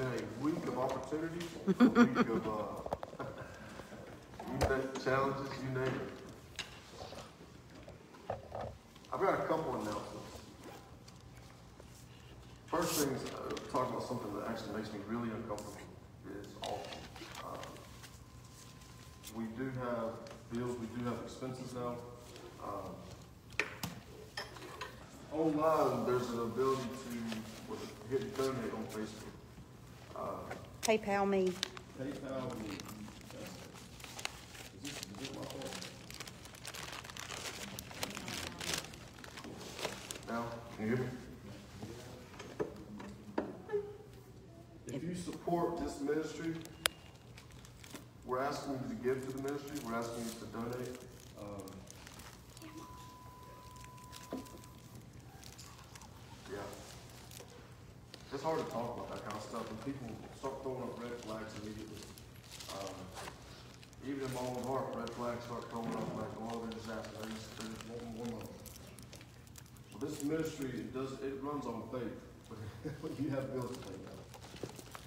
been a week of opportunities, a week of, uh, challenges, you name it. I've got a couple announcements. First thing things, uh, talking about something that actually makes me really uncomfortable is awful. Um, We do have bills, we do have expenses now. Um, Online, there's an ability to, with, hit donate on Facebook. Uh, PayPal me. PayPal, me. Is this, is this my fault? Now, can you hear me? If you support this ministry, we're asking you to give to the ministry, we're asking you to donate. Um, Yeah. It's hard to talk about that kind of stuff, and people start throwing up red flags immediately. Um, Even in my own flags start throwing up like, asking, they're just, they're just wanting one of them. So this ministry, it does, it runs on faith, but you have bills to pay now.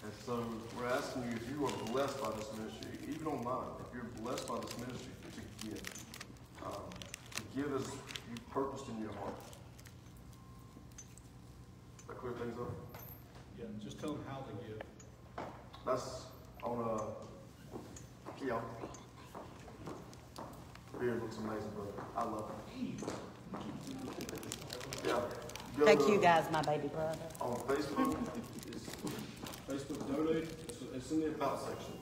And so we're asking you, if you are blessed by this ministry, even online, if you're blessed by this ministry, to give. Um, To give as you purposed in your heart. That clear things up? Yeah, just tell them how to give. That's on a kiosk. Beard looks amazing, brother. I love it. Yeah. go Thank to- you guys, my baby brother. On Facebook, it's Facebook donate, it's, it's in the about section.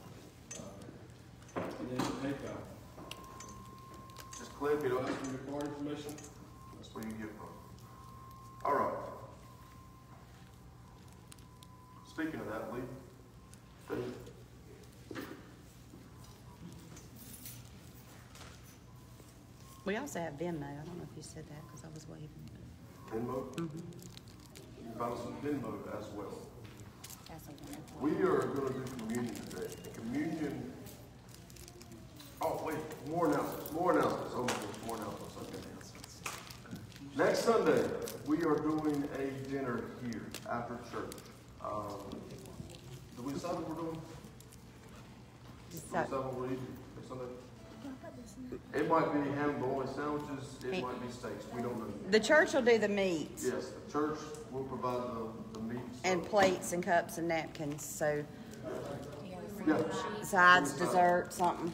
Uh, And then PayPal. Just click, it'll ask you your card information, that's where you get from. All right. Speaking of that, Lee, Dave, We also have Venmo. I don't know if you said that because I was waving. Venmo, you can find us on Venmo as well. That's a wonderful. We are gonna do communion today. Communion, oh, wait, more announcements, more announcements, oh my goodness, more announcements, okay. Next Sunday, we are doing a dinner here after church. Um, do we decide what we're doing? Do we decide what we're eating next Sunday? It might be ham bologna sandwiches, it might be steaks, we don't know. The church will do the meats Yes, the church will provide the, the meat. and plates and cups and napkins. So Yeah, sides, dessert, something.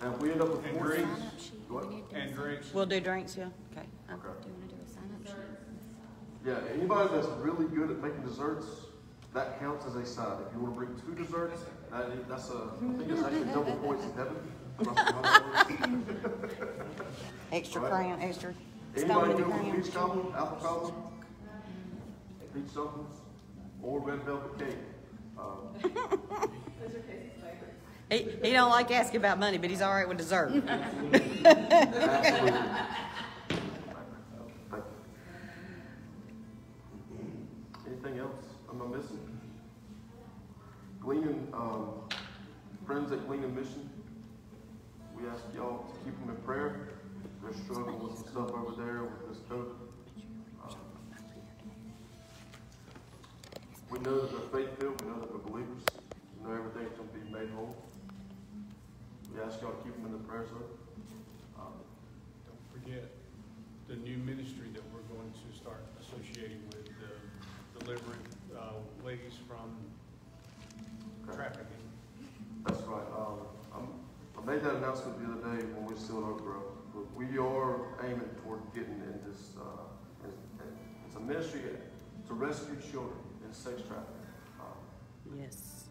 and if we end up with And more. drinks. What? And drinks. We'll do drinks, yeah? Okay. Okay. Do you want to do a sign-up sheet? Yeah, anybody that's really good at making desserts, that counts as a side. If you want to bring two desserts, that is, that's a, I think it's actually double points in heaven. Extra Right. crown, extra Anybody stone in the good with crown. peach cobbler, apple cobbler? Peach dumplings, or red velvet cake? Um, He, he don't like asking about money, but he's all right with dessert. Absolutely. Thank you. Anything else am I missing? Gleaning, um, friends at Gleaning Mission, we ask y'all to keep them in prayer. They're struggling with some stuff over there with this COVID. Um, We know that they're faith-filled, we know that they're believers, we know everything's gonna be made whole. We ask y'all to keep them in the prayers up. Um, Don't forget the new ministry that we're going to start associating with, uh, delivering, uh, ladies from trafficking. That's right. Um, made that announcement the other day when we were still in Oak Grove. But we are aiming toward getting in this, uh, it's a ministry to rescue children in sex trafficking. Um, Yes.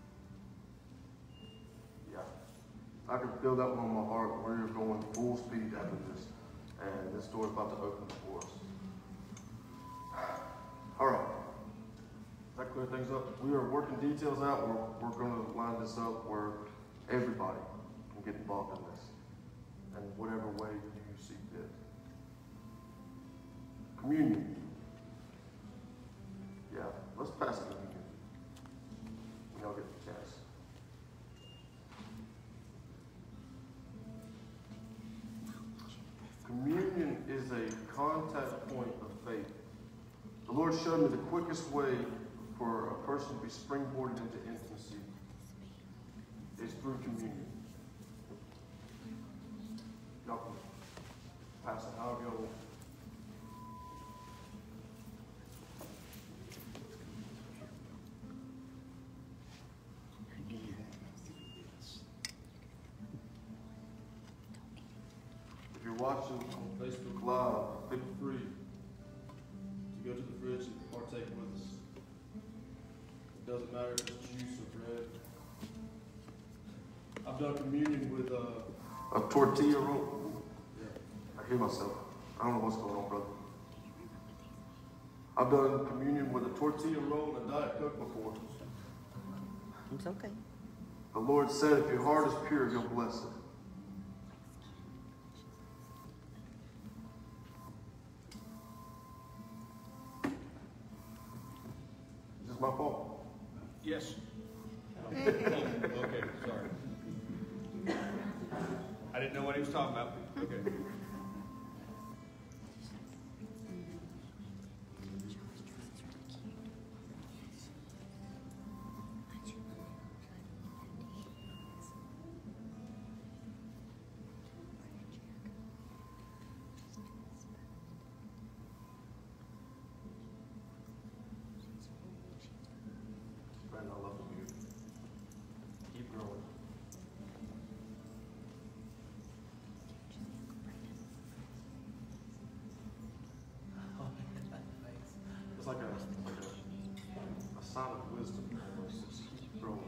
yeah. I can feel that one on my heart. We're going full speed after this. And this door's about to open for us. All right. That clear things up? We are working details out. We're, we're gonna line this up where everybody get involved in this. In whatever way you see fit. Communion. Yeah, let's pass communion. When y'all get the chance. Communion is a contact point of faith. The Lord showed me the quickest way for a person to be springboarded into intimacy is through communion. Y'all can pass it however y'all want. If you're watching on Facebook Live, feel free to go to the fridge and partake with us. It doesn't matter if it's juice or bread. I've done communion with uh, a tortilla roll. Yeah, I hear myself. I don't know what's going on, brother. I've done communion with a tortilla roll and a Diet Coke before. It's okay. The Lord said, if your heart is pure, He'll bless it. It's like a, like a, a sign of wisdom almost. Just keep growing.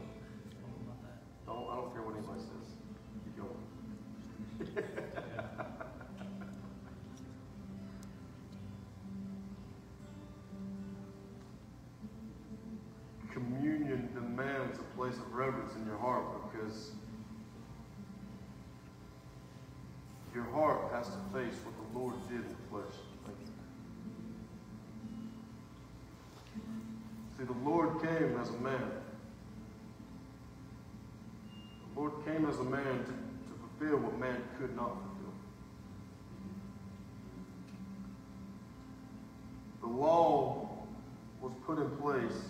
Don't, I don't care what anybody says. Keep going. Communion demands a place of reverence in your heart because your heart has to face what the Lord did in the flesh. Thank you. See, the Lord came as a man. The Lord came as a man to, to fulfill what man could not fulfill. The law was put in place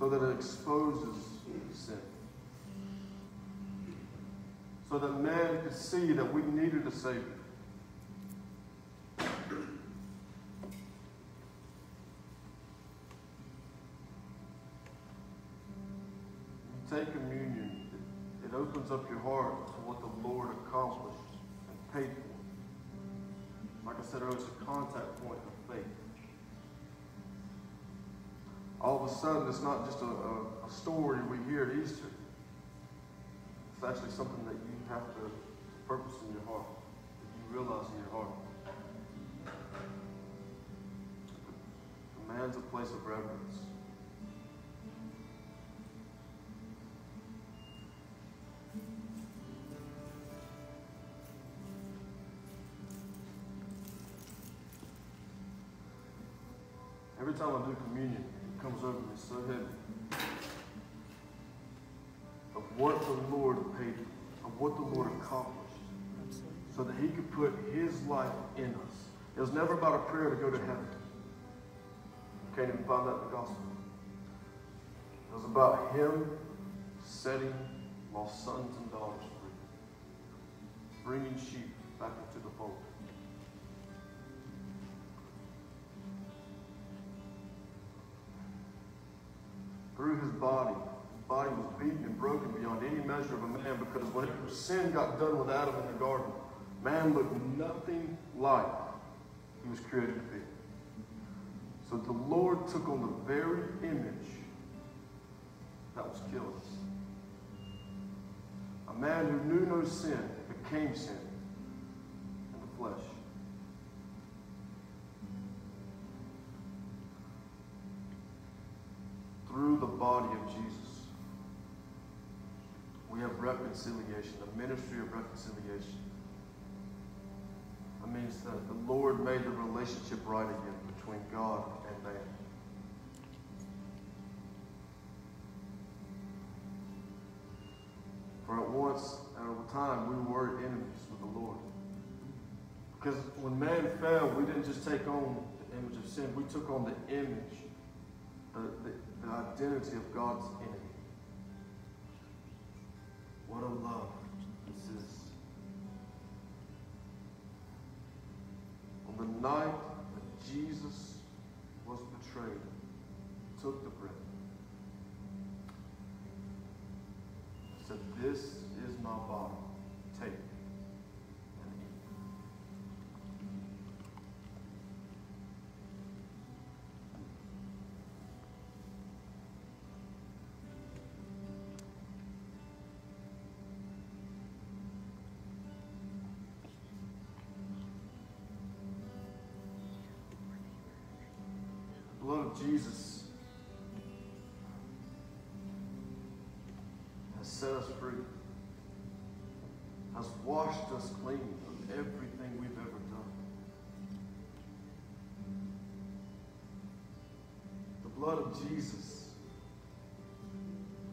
so that it exposes sin. So that man could see that we needed a Savior. Sudden it's not just a, a, a, story we hear at Easter. It's actually something that you have to purpose in your heart, that you realize in your heart. Demands a place of reverence. Every time I do communion, over me so heavy. Of what the Lord paid, of what the Lord accomplished, so that He could put His life in us. It was never about a prayer to go to heaven. Can't even find that in the gospel. It was about Him setting lost sons and daughters free, bringing sheep back into the fold. Through his body. His body was beaten and broken beyond any measure of a man because when sin got done with Adam in the garden, man looked nothing like he was created to be. So the Lord took on the very image that was killing us. A man who knew no sin became sin in the flesh. Through the body of Jesus, we have reconciliation, the ministry of reconciliation. That means that the Lord made the relationship right again between God and man. For at once at a time we were enemies with the Lord. Because when man fell, we didn't just take on the image of sin, we took on the image the, the, the identity of God's enemy. What a love this is. On the night that Jesus was betrayed, took the bread. Blood of Jesus has set us free, has washed us clean of everything we've ever done. The blood of Jesus,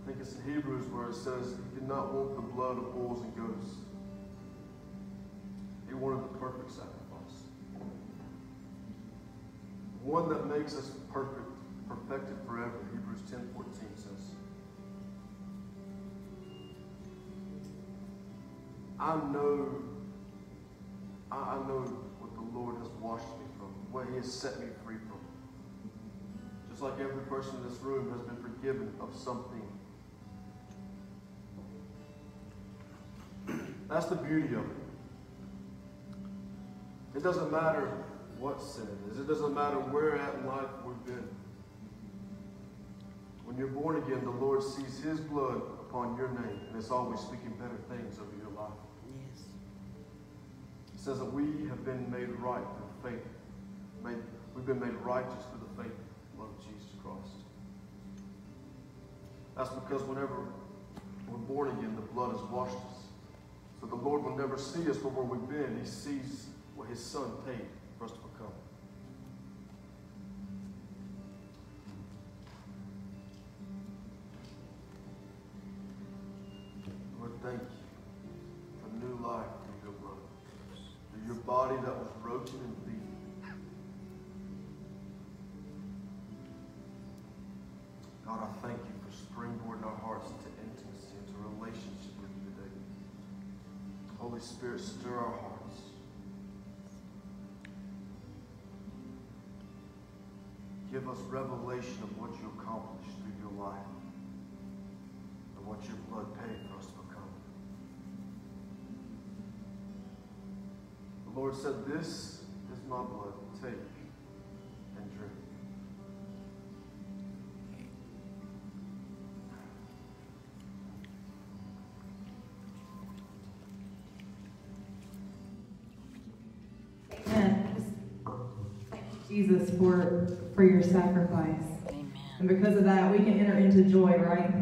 I think it's in Hebrews where it says he did not want the blood of bulls and goats. He wanted the perfect sacrifice. One that makes us perfected forever. Hebrews 10 14 says. I know, I know what the Lord has washed me from, what He has set me free from. Just like every person in this room has been forgiven of something. That's the beauty of it. It doesn't matter what sin it is. It doesn't matter where at in life. When you're born again, the Lord sees His blood upon your name, and it's always speaking better things over your life. Yes. It says that we have been made right through faith. Made, we've been made righteous through the faith of Jesus Christ. That's because whenever we're born again, the blood has washed us. So the Lord will never see us for where we've been. He sees what His Son paid for us to become. Thank you for new life through your blood. Through your body that was broken and beaten. God, I thank you for springboarding our hearts into intimacy, into relationship with you today. Holy Spirit, stir our hearts. Give us revelation of what you accomplished through your life and what your blood paid for us The Lord said, This is my blood. Take and drink. Amen. Thank you, Jesus, for, for your sacrifice. Amen. And because of that, we can enter into joy, right?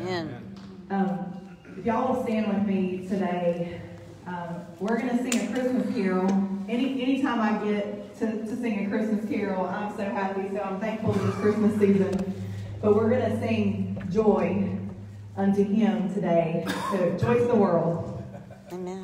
Amen. Um, if y'all will stand with me today, um, we're going to sing a Christmas carol. Any anytime I get to, to sing a Christmas carol, I'm so happy. So I'm thankful for this Christmas season. But we're going to sing joy unto Him today. So Joy to the World. Amen.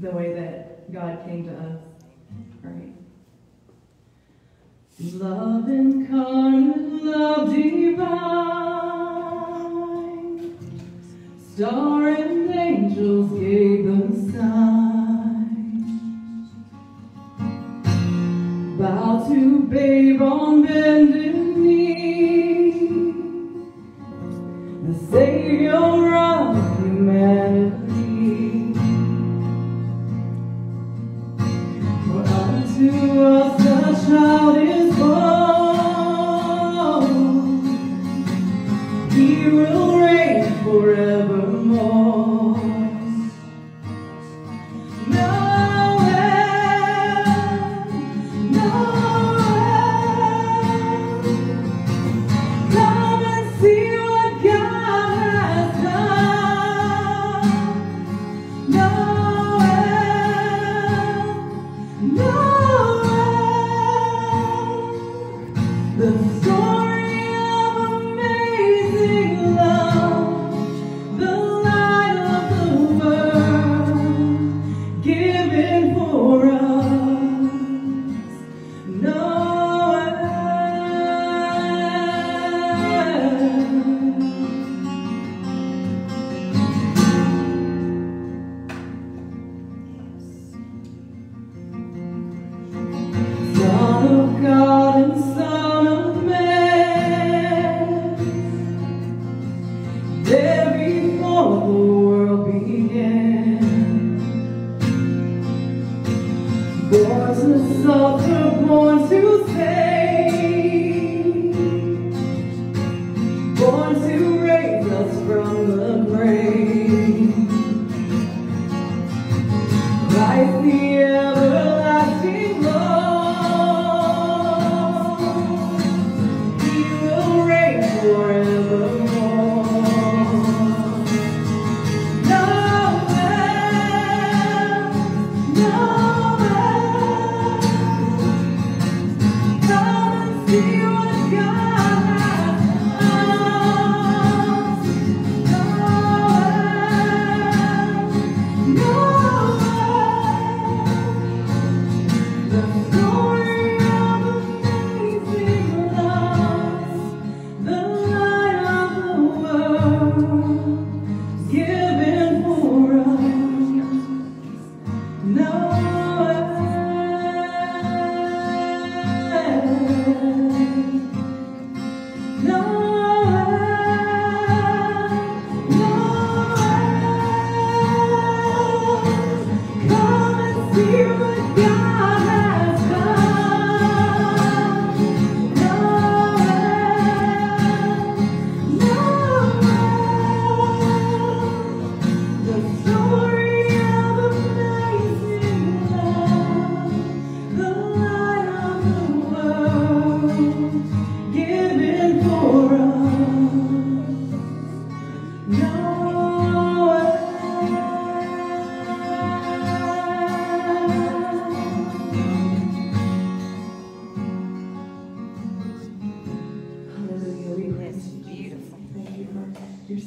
the way that God came to us. right? Love incarnate, love divine, star and angels gave a sign. Bow to babe on bended knee, the Savior of humanity. shrouded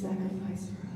sacrifice for us.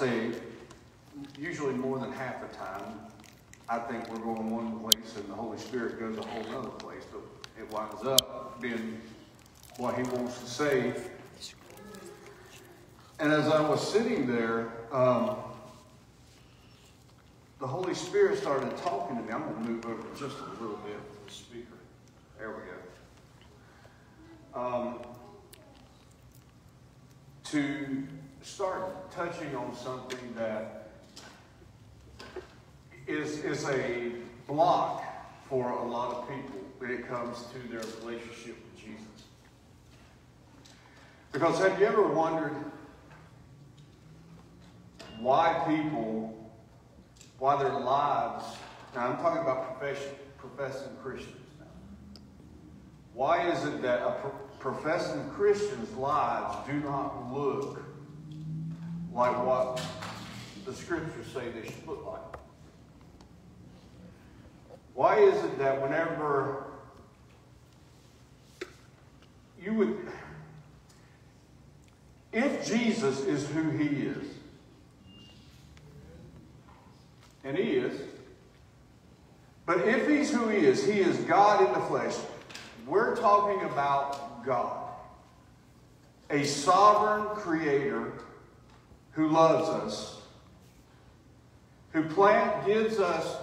say, usually more than half the time, I think we're going one place and the Holy Spirit goes a whole other place, but it winds up being what He wants to say. And as I was sitting there, um, the Holy Spirit started talking to me. I'm going to move over just a little bit to the speaker. There we go. Um, to start touching on something that is, is a block for a lot of people when it comes to their relationship with Jesus. Because have you ever wondered why people, why their lives, now I'm talking about profession, professing Christians now. Why is it that a pro professing Christian's lives do not look like what the scriptures say they should look like. Why is it that whenever you would, if Jesus is who he is, and he is, but if he's who he is, he is God in the flesh, we're talking about God, a sovereign creator who loves us, who plant, gives us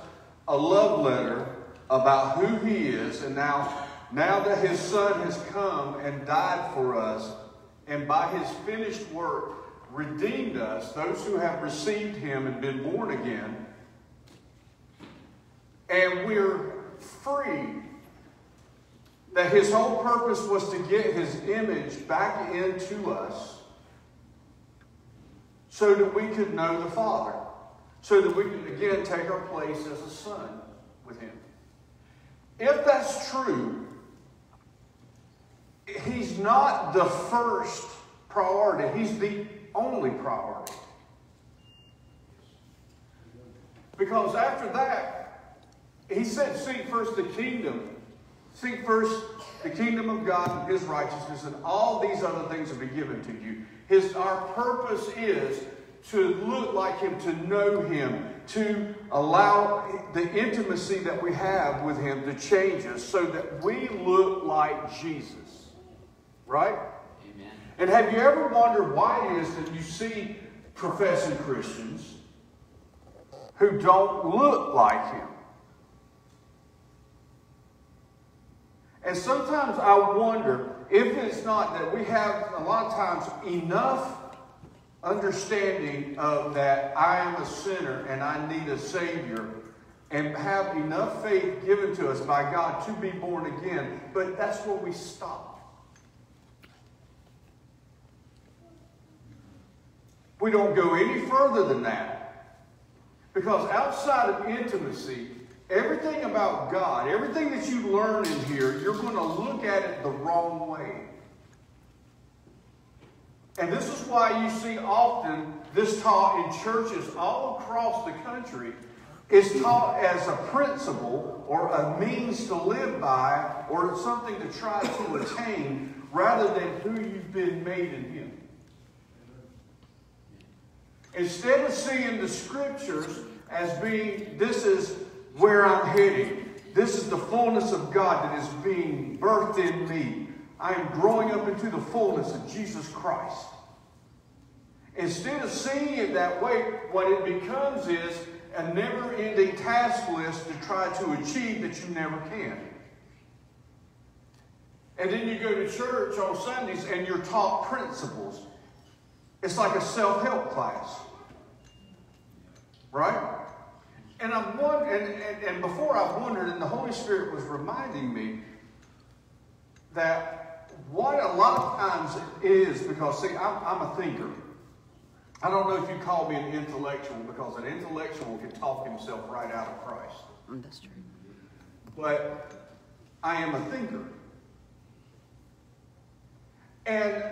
a love letter about who he is, and now, now that his son has come and died for us, and by his finished work redeemed us, those who have received him and been born again, and we're free. That his whole purpose was to get his image back into us so that we could know the Father, so that we could again take our place as a son with him. If that's true, he's not the first priority, he's the only priority. Because after that, he said, Seek first the kingdom. Seek first the kingdom of God and his righteousness, and all these other things will be given to you. His, our purpose is to look like him, to know him, to allow the intimacy that we have with him to change us so that we look like Jesus. Right? Amen. And have you ever wondered why it is that you see professing Christians who don't look like him? And sometimes I wonder if it's not that we have a lot of times enough understanding of that I am a sinner and I need a Savior and have enough faith given to us by God to be born again, but that's where we stop. We don't go any further than that. Because outside of intimacy, everything about God, everything that you learn in here, you're going to look at it the wrong way. And this is why you see often this taught in churches all across the country. It's taught as a principle or a means to live by or something to try to attain rather than who you've been made in Him. Instead of seeing the scriptures as being, this is where I'm heading, this is the fullness of God that is being birthed in me. I am growing up into the fullness of Jesus Christ. Instead of seeing it that way, what it becomes is a never ending task list to try to achieve that you never can. And then you go to church on Sundays and you're taught principles. It's like a self help class. Right? And I'm one, and, and, and before I've wondered, and the Holy Spirit was reminding me that what a lot of times it is, because see, I'm, I'm a thinker. I don't know if you call me an intellectual, because an intellectual can talk himself right out of Christ. Mm, That's true. But I am a thinker. And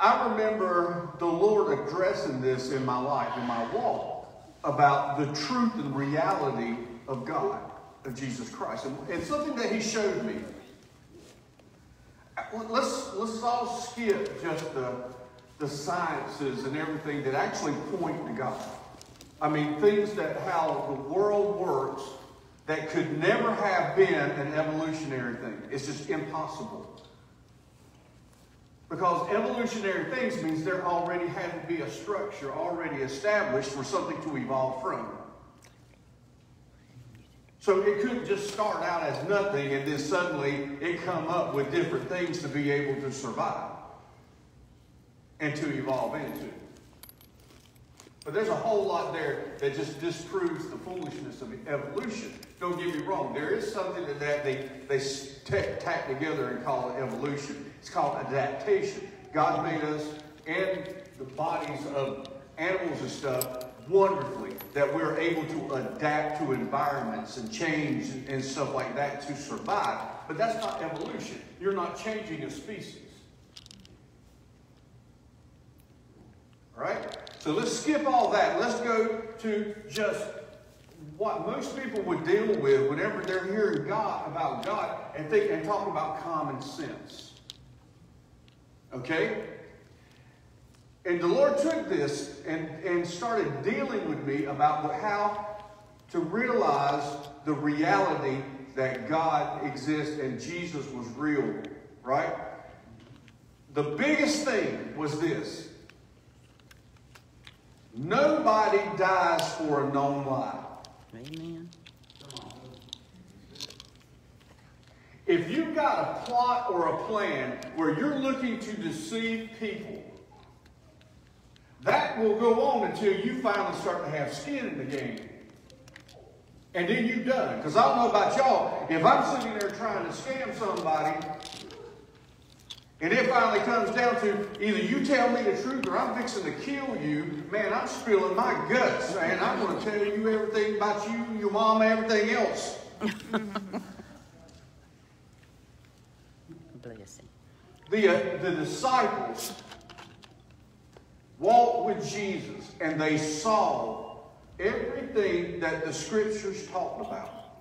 I remember the Lord addressing this in my life, in my walk about the truth and reality of God, of Jesus Christ. And, and something that he showed me. Uh, let's, let's all skip just the, the sciences and everything that actually point to God. I mean, things that how the world works that could never have been an evolutionary thing. It's just impossible. Because evolutionary things means there already had to be a structure already established for something to evolve from. So it couldn't just start out as nothing and then suddenly it come up with different things to be able to survive and to evolve into. But there's a whole lot there that just disproves the foolishness of evolution. Don't get me wrong. There is something that they, they tack together and call it evolution. It's called adaptation. God made us and the bodies of animals and stuff wonderfully that we're able to adapt to environments and change and stuff like that to survive. But that's not evolution. You're not changing a species. All right? So let's skip all that. Let's go to just what most people would deal with whenever they're hearing God about God and think and talk about common sense. Okay? And the Lord took this and, and started dealing with me about how to realize the reality that God exists and Jesus was real, right? The biggest thing was this nobody dies for a known lie. Amen. If you've got a plot or a plan where you're looking to deceive people, that will go on until you finally start to have skin in the game. And then you've done. Because I don't know about y'all, if I'm sitting there trying to scam somebody, and it finally comes down to either you tell me the truth or I'm fixing to kill you, man, I'm spilling my guts, man. I'm going to tell you everything about you, your mom, everything else. Bless him. The, uh, the disciples walked with Jesus and they saw everything that the scriptures talked about.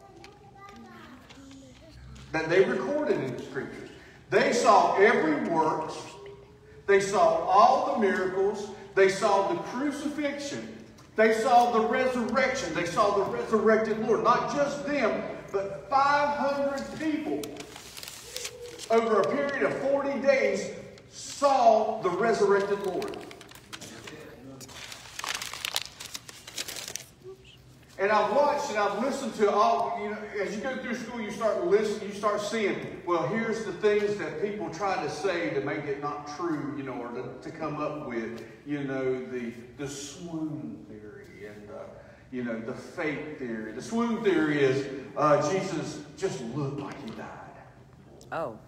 That they recorded in the scriptures. They saw every work. They saw all the miracles. They saw the crucifixion. They saw the resurrection. They saw the resurrected Lord. Not just them, but 500 people over a period of 40 days saw the resurrected Lord. And I've watched and I've listened to all, you know, as you go through school, you start listening, you start seeing, well, here's the things that people try to say to make it not true, you know, or to, to come up with, you know, the, the swoon theory and, uh, you know, the fake theory. The swoon theory is uh, Jesus just looked like he died. Oh,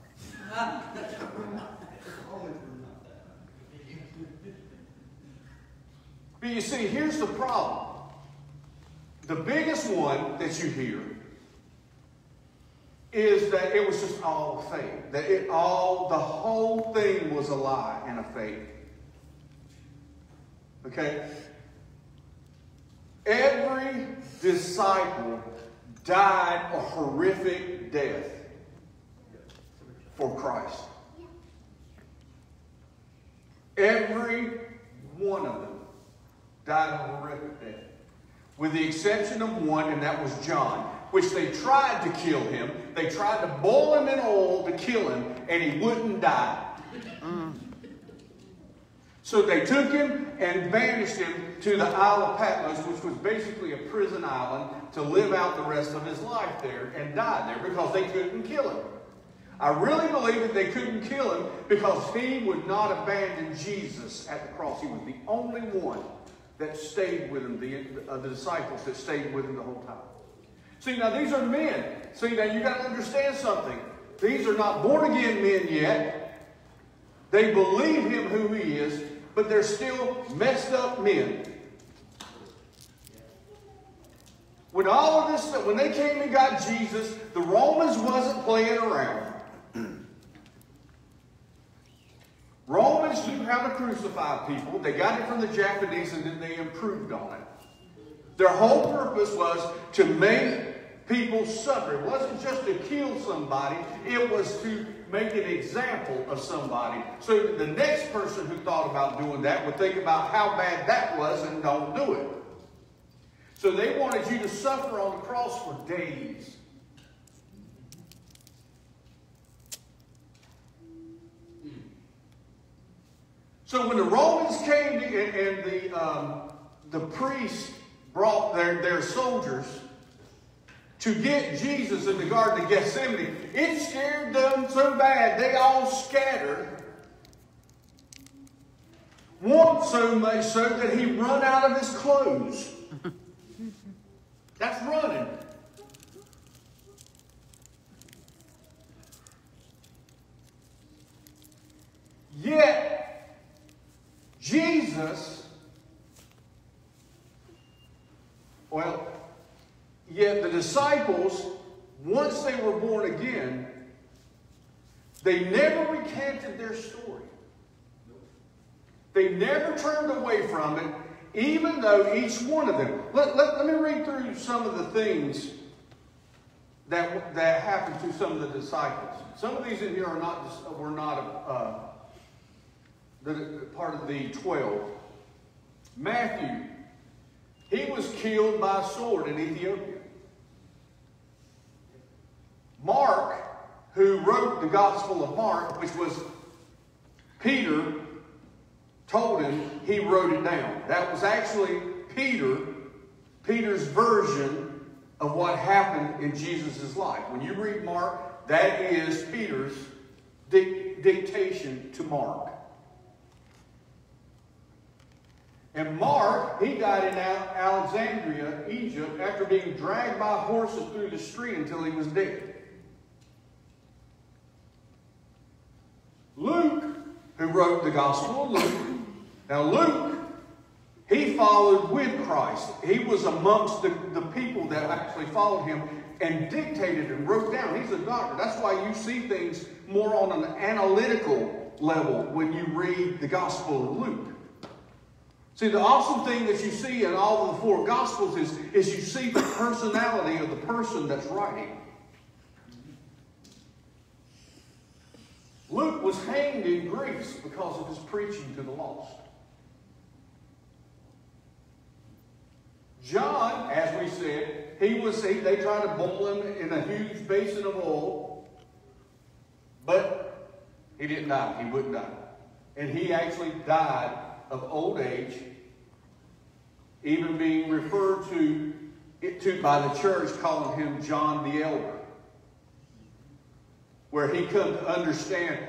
But you see, here's the problem. The biggest one that you hear is that it was just all fake. That it all, the whole thing was a lie and a fake. Okay? Every disciple died a horrific death for Christ. Every one of them died a horrific death. With the exception of one, and that was John, which they tried to kill him. They tried to boil him in oil to kill him, and he wouldn't die. So they took him and banished him to the Isle of Patmos, which was basically a prison island, to live out the rest of his life there and die there because they couldn't kill him. I really believe that they couldn't kill him because he would not abandon Jesus at the cross. He was the only one that stayed with him, the, uh, the disciples that stayed with him the whole time. See, now these are men. See, now you got to understand something. These are not born again men yet. They believe him who he is, but they're still messed up men. When all of this, when they came and got Jesus, the Romans wasn't playing around. Romans knew how to crucify people. They got it from the Japanese and then they improved on it. Their whole purpose was to make people suffer. It wasn't just to kill somebody, it was to make an example of somebody. So that the next person who thought about doing that would think about how bad that was and don't do it. So they wanted you to suffer on the cross for days. So when the Romans came to, and, and the, um, the priests brought their, their soldiers to get Jesus in the Garden of Gethsemane, it scared them so bad they all scattered. One so much so that he run out of his clothes. That's running. Yet, Jesus, well, yet the disciples, once they were born again, they never recanted their story. They never turned away from it, even though each one of them. Let, let, let me read through some of the things that, that happened to some of the disciples. Some of these in here are not, were not, uh, the part of the twelve. Matthew, he was killed by a sword in Ethiopia. Mark, who wrote the Gospel of Mark, which was Peter, told him he wrote it down. That was actually Peter, Peter's version of what happened in Jesus' life. When you read Mark, that is Peter's dic- dictation to Mark. And Mark, he died in Alexandria, Egypt, after being dragged by horses through the street until he was dead. Luke, who wrote the Gospel of Luke, now Luke, he followed with Christ. He was amongst the, the people that actually followed him and dictated and wrote down. He's a doctor. That's why you see things more on an analytical level when you read the Gospel of Luke. See, the awesome thing that you see in all of the four Gospels is, is you see the personality of the person that's writing. Luke was hanged in Greece because of his preaching to the lost. John, as we said, he was he, they tried to boil him in a huge basin of oil, but he didn't die. He wouldn't die. And he actually died of old age, even being referred to, to by the church calling him John the Elder. Where he come to understand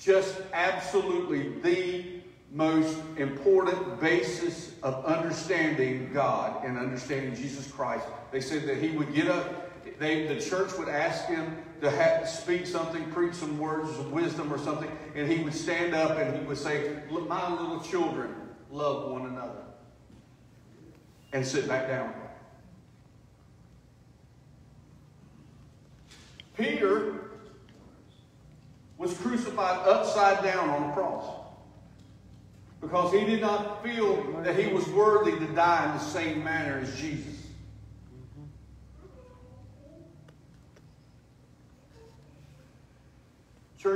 just absolutely the most important basis of understanding God and understanding Jesus Christ. They said that he would get up, they, the church would ask him to have, speak something, preach some words of wisdom or something, and he would stand up and he would say, my little children, love one another. And sit back down. Peter was crucified upside down on the cross because he did not feel that he was worthy to die in the same manner as Jesus.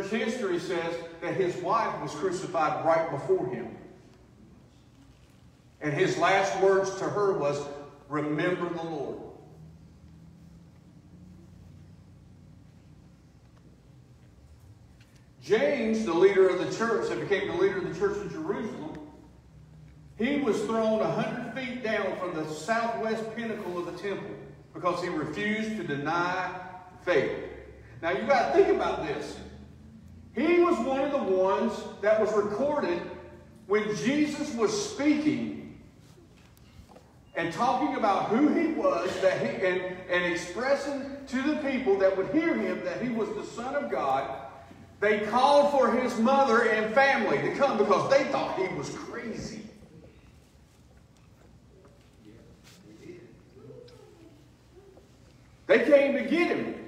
Church history says that his wife was crucified right before him. And his last words to her was, Remember the Lord. James, the leader of the church, that became the leader of the church in Jerusalem, he was thrown a hundred feet down from the southwest pinnacle of the temple because he refused to deny faith. Now you got to think about this. He was one of the ones that was recorded when Jesus was speaking and talking about who he was that he, and, and expressing to the people that would hear him that he was the Son of God. They called for his mother and family to come because they thought he was crazy. They came to get him.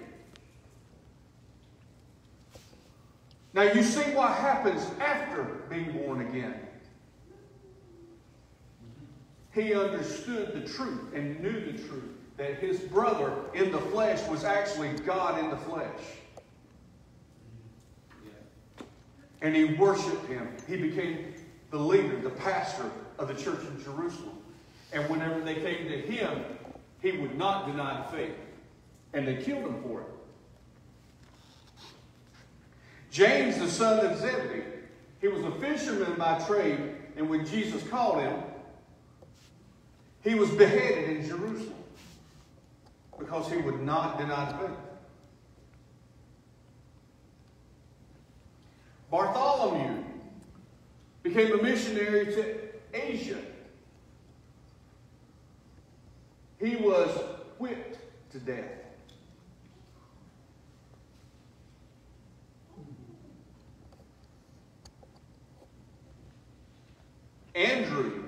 Now you see what happens after being born again. He understood the truth and knew the truth that his brother in the flesh was actually God in the flesh. And he worshiped him. He became the leader, the pastor of the church in Jerusalem. And whenever they came to him, he would not deny the faith. And they killed him for it. James, the son of Zebedee, he was a fisherman by trade, and when Jesus called him, he was beheaded in Jerusalem because he would not deny the faith. Bartholomew became a missionary to Asia. He was whipped to death. Andrew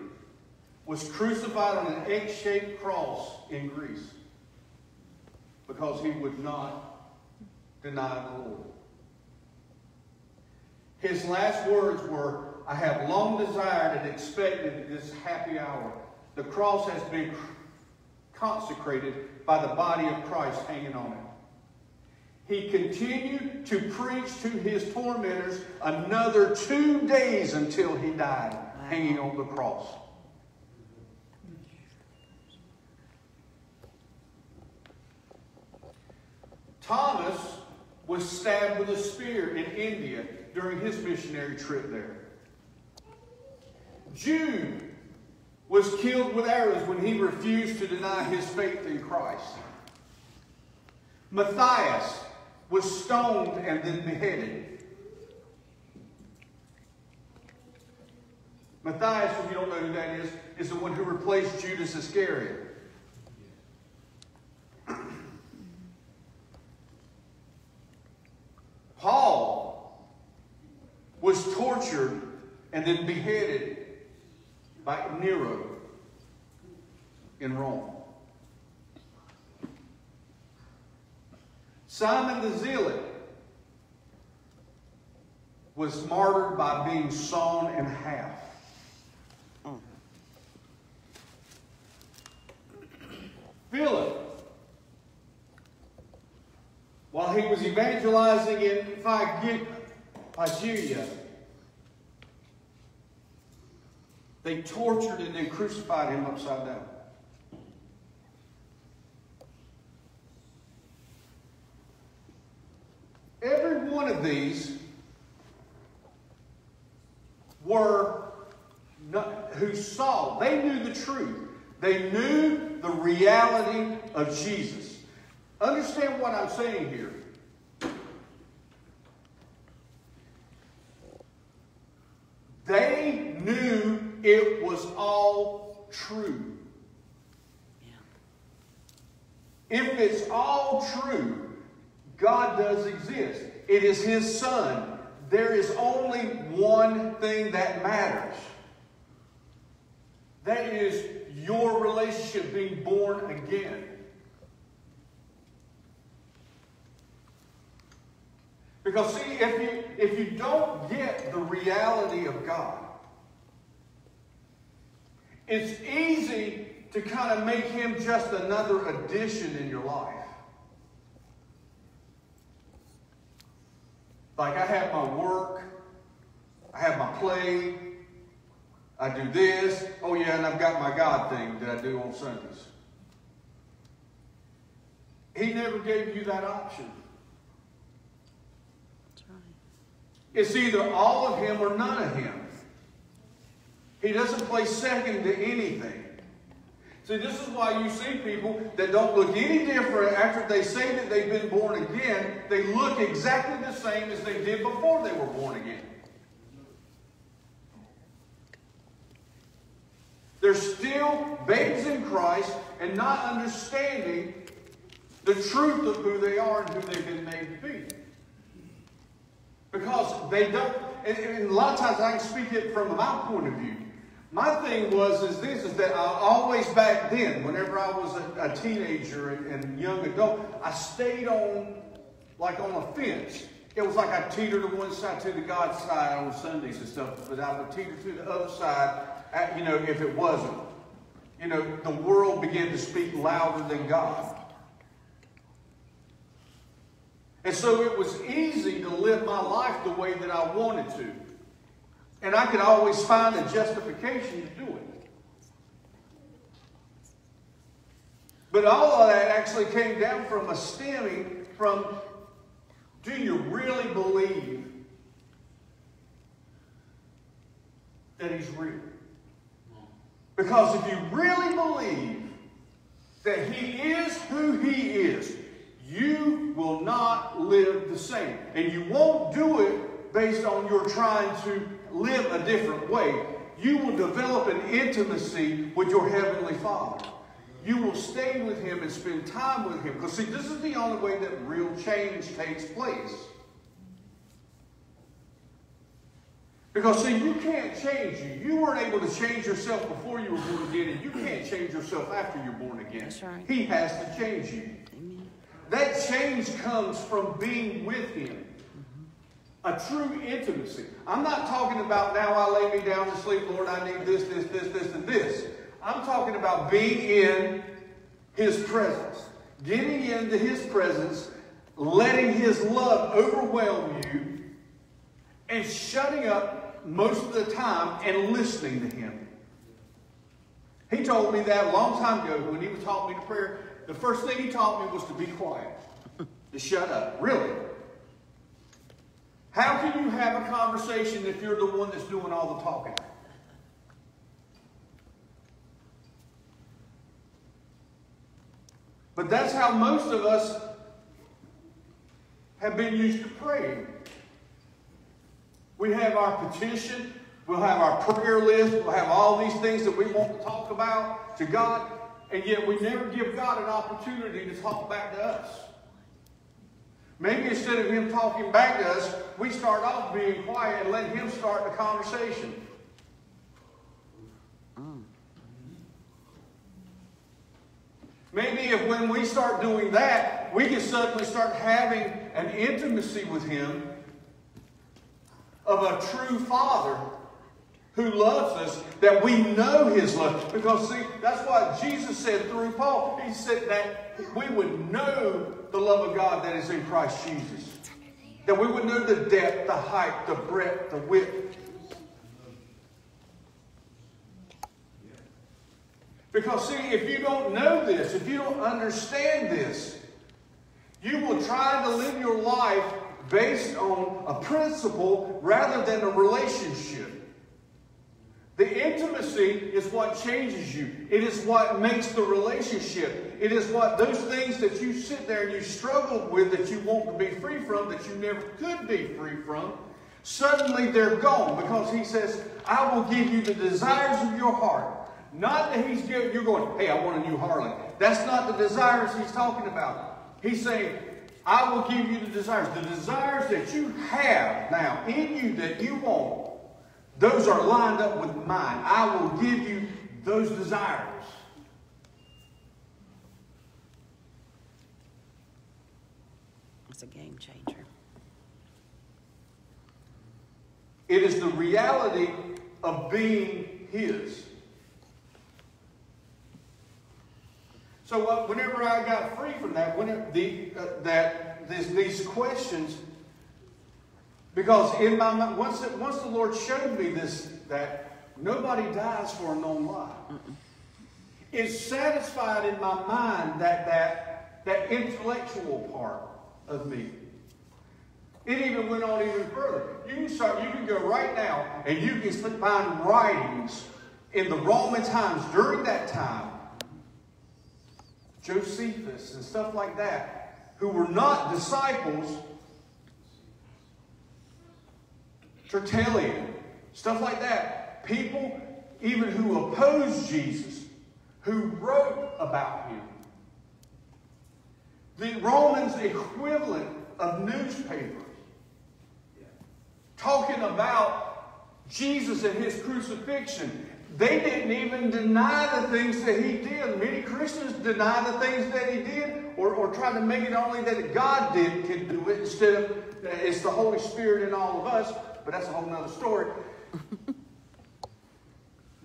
was crucified on an egg shaped cross in Greece because he would not deny the Lord. His last words were, I have long desired and expected this happy hour. The cross has been consecrated by the body of Christ hanging on it. he continued to preach to his tormentors another two days until he died, hanging on the cross. Thomas was stabbed with a spear in India during his missionary trip there. Jude was killed with arrows when he refused to deny his faith in Christ. Matthias was stoned and then beheaded. Matthias, if you don't know who that is, is the one who replaced Judas Iscariot. Paul was tortured and then beheaded by Nero in Rome. Simon the Zealot was martyred by being sawn in half. Philip, while he was evangelizing in Phrygia, they tortured and then crucified him upside down. Every one of these were not, who saw, they knew the truth. They knew the reality of Jesus. Understand what I'm saying here. They knew it was all true. If it's all true, God does exist. It is His Son. There is only one thing that matters. That is your relationship being born again. Because see, if you if you don't get the reality of God, it's easy to kind of make him just another addition in your life. Like I have my work, I have my play, I do this. Oh yeah, and I've got my God thing that I do on Sundays. He never gave you that option. That's right. It's either all of him or none of him. He doesn't play second to anything. See, this is why you see people that don't look any different after they say that they've been born again. They look exactly the same as they did before they were born again. They're still babes in Christ and not understanding the truth of who they are and who they've been made to be. Because they don't, and, and a lot of times I can speak it from my point of view. My thing was is this is that I always back then, whenever I was a, a teenager and, and young adult, I stayed on like on a fence. It was like I teetered to one side to the God side on Sundays and stuff, but I would teeter to the other side, Uh, you know, if it wasn't. You know, the world began to speak louder than God. And so it was easy to live my life the way that I wanted to. And I could always find a justification to do it. But all of that actually came down from a stemming from do you really believe that He's real? Because if you really believe that He is who He is, you will not live the same. And you won't do it based on your trying to live a different way. You will develop an intimacy with your Heavenly Father. You will stay with Him and spend time with Him. Because, see, this is the only way that real change takes place. Because, see, you can't change you. You weren't able to change yourself before you were born again, and you can't change yourself after you're born again. That's right. He has to change you. Amen. That change comes from being with Him. Mm-hmm. A true intimacy. I'm not talking about now I lay me down to sleep, Lord, I need this, this, this, this, and this. I'm talking about being in His presence. Getting into His presence letting His love overwhelm you and shutting up most of the time and listening to Him. He told me that a long time ago when he was taught me to prayer. The first thing he taught me was to be quiet, to shut up. Really. How can you have a conversation if you're the one that's doing all the talking? But that's how most of us have been used to praying. We have our petition, we'll have our prayer list, we'll have all these things that we want to talk about to God, and yet we never give God an opportunity to talk back to us. Maybe instead of Him talking back to us, we start off being quiet and let Him start the conversation. Maybe if when we start doing that, we can suddenly start having an intimacy with Him of a true Father who loves us, that we know His love. Because, see, that's what Jesus said through Paul. He said that we would know the love of God that is in Christ Jesus. That we would know the depth, the height, the breadth, the width. Because, see, if you don't know this, if you don't understand this, you will try to live your life based on a principle rather than a relationship. The intimacy is what changes you. It is what makes the relationship. It is what those things that you sit there and you struggled with that you want to be free from, that you never could be free from, suddenly they're gone because he says, I will give you the desires of your heart. Not that he's you're going, hey, I want a new Harley. That's not the desires he's talking about. He's saying, I will give you the desires. The desires that you have now in you that you want, those are lined up with mine. I will give you those desires. It's a game changer. It is the reality of being His. So uh, whenever I got free from that, whenever the, uh, that this, these questions, because in my mind, once, it, once the Lord showed me this, that nobody dies for a known lie, it satisfied in my mind that, that, that intellectual part of me. It even went on even further. You can start, you can go right now and you can find writings in the Roman times during that time Josephus and stuff like that, who were not disciples, Tertullian, stuff like that. People even who opposed Jesus, who wrote about him. The Romans' equivalent of newspapers, talking about Jesus and his crucifixion they didn't even deny the things that he did. Many Christians deny the things that he did or, or try to make it only that God did can do it instead of uh, it's the Holy Spirit in all of us. But that's a whole nother story.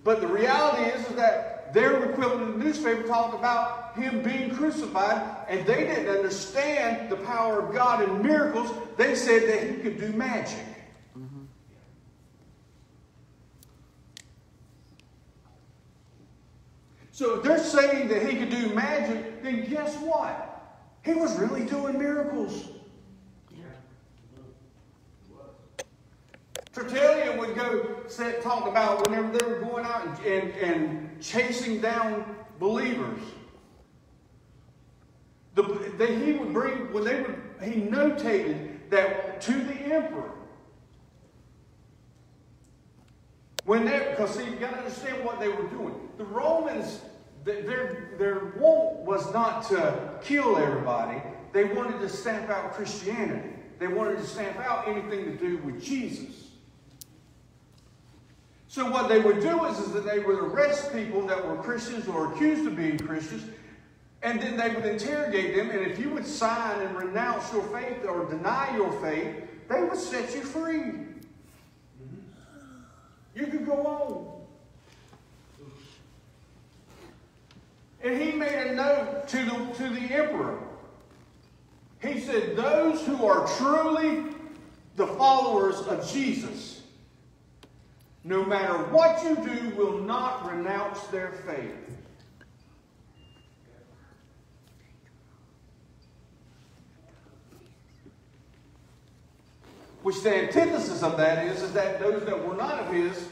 but the reality is, is that their equivalent in the newspaper talked about him being crucified, and they didn't understand the power of God and miracles. They said that he could do magic. So if they're saying that he could do magic, then guess what? He was really doing miracles. Tertullian would go say, talk about whenever they were going out and, and, and chasing down believers. The, that he would bring, when they would, he notated that to the emperor. When they, because see, you got to understand what they were doing. The Romans, their, their want was not to kill everybody. They wanted to stamp out Christianity. They wanted to stamp out anything to do with Jesus. So what they would do is, is that they would arrest people that were Christians or accused of being Christians, and then they would interrogate them, and if you would sign and renounce your faith or deny your faith, they would set you free. You could go on. And he made a note to the, to the emperor. He said, Those who are truly the followers of Jesus, no matter what you do, will not renounce their faith. Which the antithesis of that is, is that those that were not of his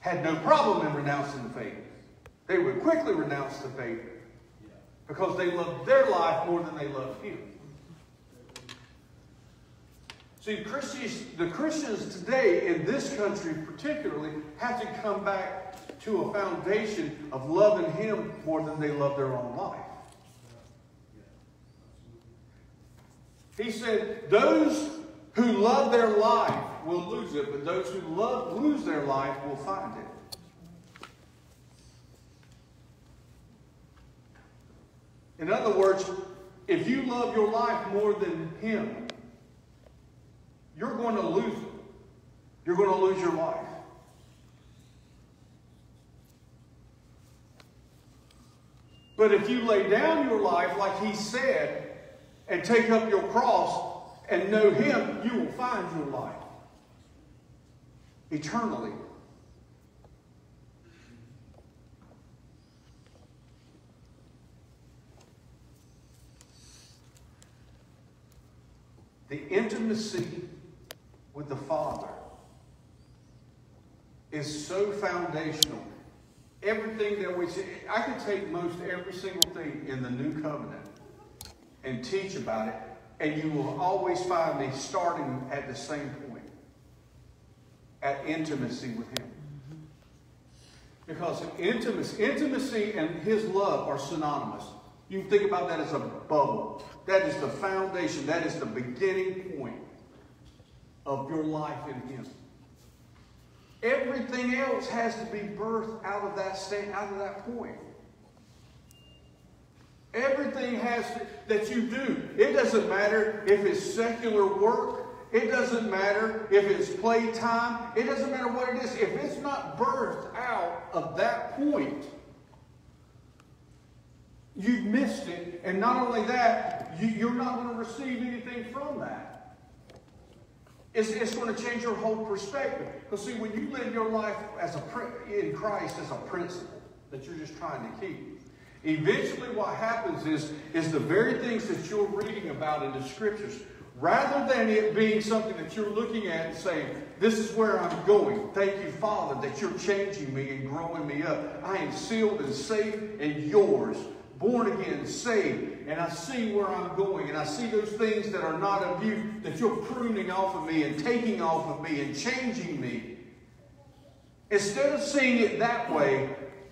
had no problem in renouncing the faith. They would quickly renounce the faith because they loved their life more than they loved him. See, Christians, the Christians today in this country particularly have to come back to a foundation of loving him more than they love their own life. He said, those who love their life will lose it, but those who love, lose their life will find it. In other words, if you love your life more than Him, you're going to lose it. You're going to lose your life. But if you lay down your life, like He said, and take up your cross, and know Him, you will find your life eternally. The intimacy with the Father is so foundational. Everything that we see, I can take most every single thing in the new covenant and teach about it and you will always find me starting at the same point at intimacy with Him. Because intimacy, intimacy and His love are synonymous. You can think about that as a bubble. That is the foundation, that is the beginning point of your life in Him. Everything else has to be birthed out of that out of that point. Everything has to, that you do. It doesn't matter if it's secular work. It doesn't matter if it's playtime. It doesn't matter what it is. If it's not birthed out of that point, you've missed it. And not only that, you, are not going to receive anything from that. It's, it's going to change your whole perspective. Because see, when you live your life as a in Christ as a principle that you're just trying to keep, Eventually what happens is, is the very things that you're reading about in the scriptures, rather than it being something that you're looking at and saying, this is where I'm going. Thank you, Father, that you're changing me and growing me up. I am sealed and safe and yours, born again, saved, and I see where I'm going, and I see those things that are not of you, that you're pruning off of me and taking off of me and changing me. Instead of seeing it that way,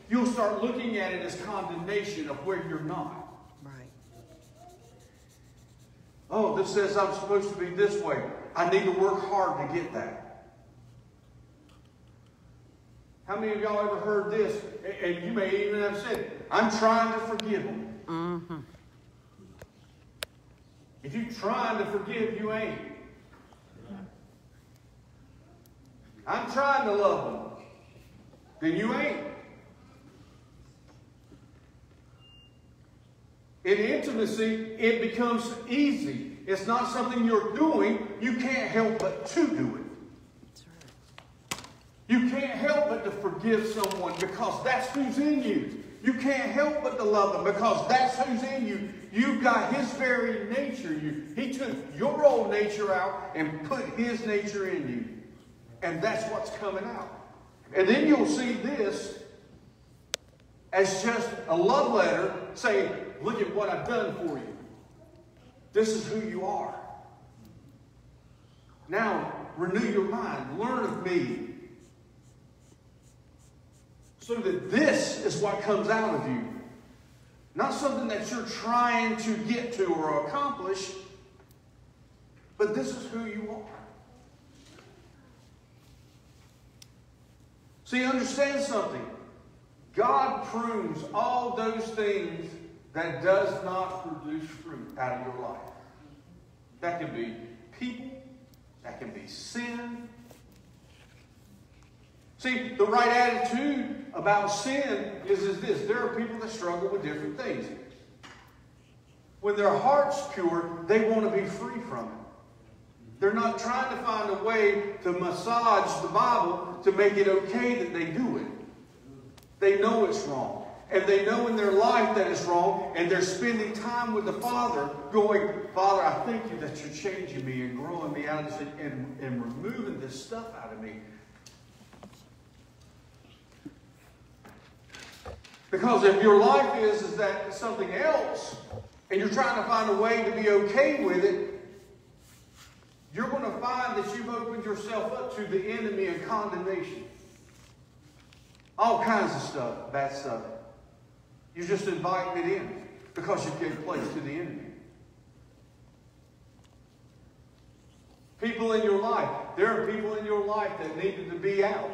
you'll start looking at it as condemnation of where you're not. Right. Oh, this says I'm supposed to be this way. I need to work hard to get that. How many of y'all ever heard this? And you may even have said, I'm trying to forgive them. Mm-hmm. If you're trying to forgive, you ain't. I'm trying to love them. Then you ain't. In intimacy, it becomes easy. It's not something you're doing. You can't help but to do it. You can't help but to forgive someone because that's who's in you. You can't help but to love them because that's who's in you. You've got his very nature. You, he took your old nature out and put his nature in you. And that's what's coming out. And then you'll see this as just a love letter saying, Look at what I've done for you. This is who you are. Now, renew your mind. Learn of me. So that this is what comes out of you. Not something that you're trying to get to or accomplish, but this is who you are. See, understand something. God prunes all those things that does not produce fruit out of your life. That can be people, that can be sin. See, the right attitude about sin is, is this there are people that struggle with different things. When their heart's pure, they want to be free from it. They're not trying to find a way to massage the Bible to make it okay that they do it. They know it's wrong. And they know in their life that it's wrong, and they're spending time with the Father, going, Father, I thank you that you're changing me and growing me out of this and, and removing this stuff out of me. Because if your life is, is that something else, and you're trying to find a way to be okay with it, you're going to find that you've opened yourself up to the enemy and condemnation. All kinds of stuff, bad stuff. You're just inviting it in because you gave place to the enemy. People in your life, there are people in your life that needed to be out.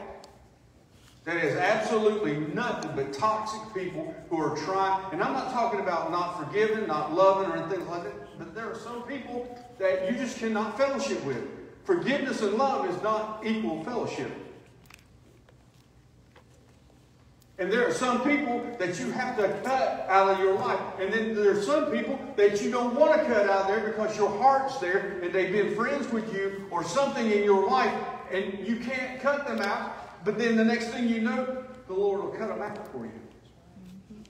That is absolutely nothing but toxic people who are trying, and I'm not talking about not forgiving, not loving, or anything like that, but there are some people that you just cannot fellowship with. Forgiveness and love is not equal fellowship. And there are some people that you have to cut out of your life. And then there are some people that you don't want to cut out there because your heart's there and they've been friends with you or something in your life and you can't cut them out. But then the next thing you know, the Lord will cut them out for you.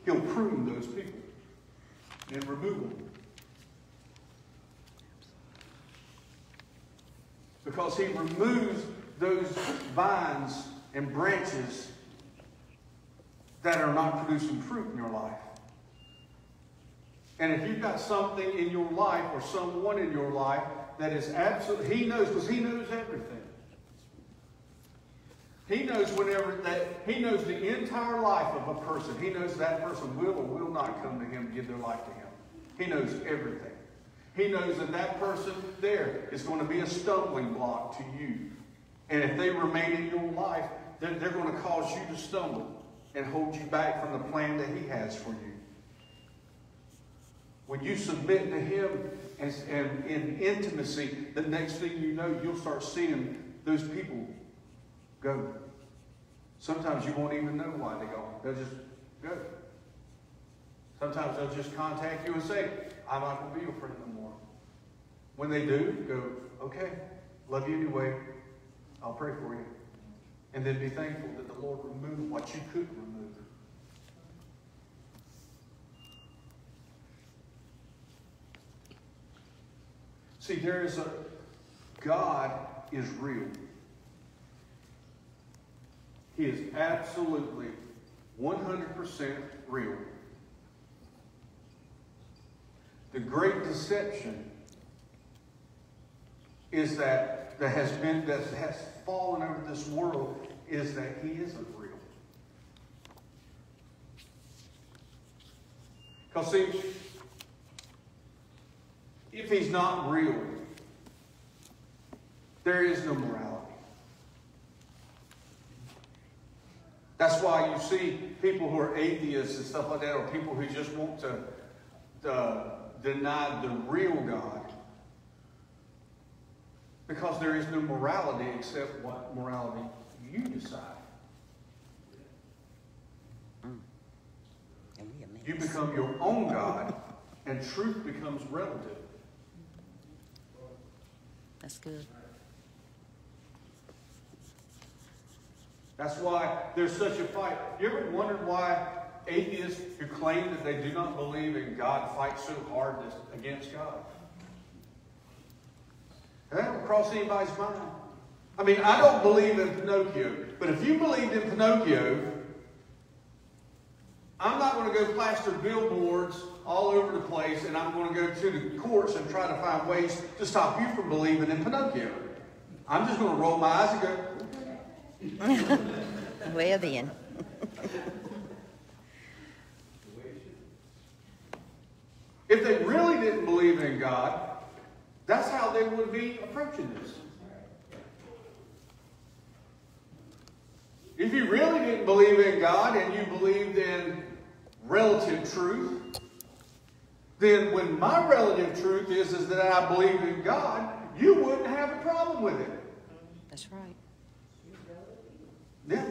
He'll prune those people and remove them. Because He removes those vines and branches that are not producing fruit in your life. And if you've got something in your life or someone in your life that is absolutely, He knows because He knows everything. He knows whenever that, He knows the entire life of a person. He knows that person will or will not come to Him give their life to Him. He knows everything. He knows that that person there is going to be a stumbling block to you. And if they remain in your life, they're, they're going to cause you to stumble and hold you back from the plan that He has for you. When you submit to Him and, and in intimacy, the next thing you know, you'll start seeing those people go. Sometimes you won't even know why they go. They'll just go. Sometimes they'll just contact you and say, I'm not going to be your friend no more. When they do, go, okay, love you anyway. I'll pray for you. And then be thankful that the Lord removed what you couldn't remove. See, there is a God is real. He is absolutely 100% real. The great deception is that that has been that has fallen over this world is that he isn't real. Because see, if he's not real, there is no morality. That's why you see people who are atheists and stuff like that, or people who just want to, to deny the real God. Because there is no morality except what morality you decide. Mm. You become your own God, and truth becomes relative. That's good. That's why there's such a fight. You ever wondered why atheists who claim that they do not believe in God fight so hard against God? That don't cross anybody's mind. I mean, I don't believe in Pinocchio, but if you believed in Pinocchio, I'm not going to go plaster billboards all over the place and I'm going to go to the courts and try to find ways to stop you from believing in Pinocchio. I'm just going to roll my eyes and go, Well then. if they really didn't believe in God, that's how they would be approaching this. If you really didn't believe in God and you believed in relative truth, then when my relative truth is, is that I believe in God, you wouldn't have a problem with it. That's right. Yeah.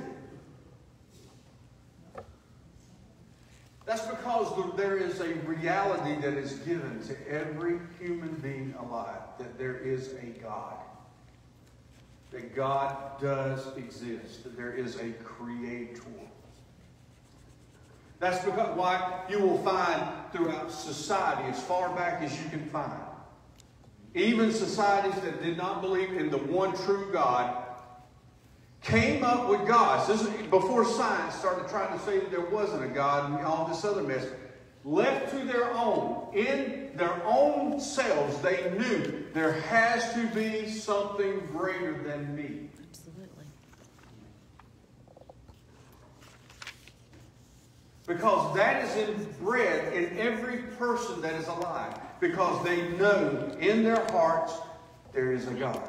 That's because there is a reality that is given to every human being alive that there is a God. That God does exist, that there is a creator. That's because why you will find throughout society, as far back as you can find, even societies that did not believe in the one true God came up with gods. This is before science started trying to say that there wasn't a God and all this other mess. Left to their own, in their own selves, they knew there has to be something greater than me. Absolutely. Because that is inbred in every person that is alive. Because they know in their hearts there is a God.